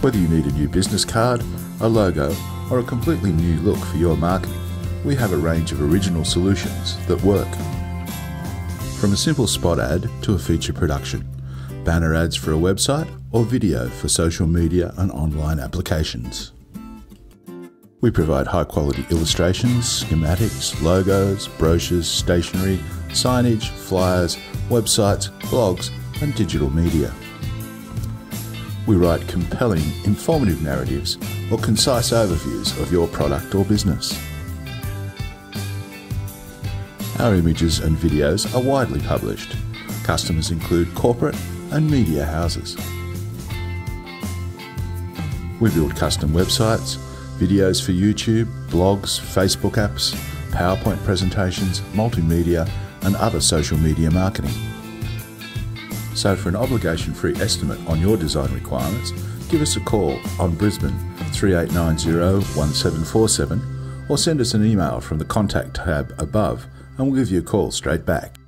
Whether you need a new business card, a logo, or a completely new look for your marketing, we have a range of original solutions that work. From a simple spot ad to a feature production, banner ads for a website, or video for social media and online applications. We provide high quality illustrations, schematics, logos, brochures, stationery, signage, flyers, websites, blogs, and digital media. We write compelling, informative narratives or concise overviews of your product or business. Our images and videos are widely published. Customers include corporate and media houses. We build custom websites, videos for YouTube, blogs, Facebook apps, PowerPoint presentations, multimedia, and other social media marketing. So, for an obligation free estimate on your design requirements, give us a call on Brisbane 3890 1747 or send us an email from the contact tab above and we'll give you a call straight back.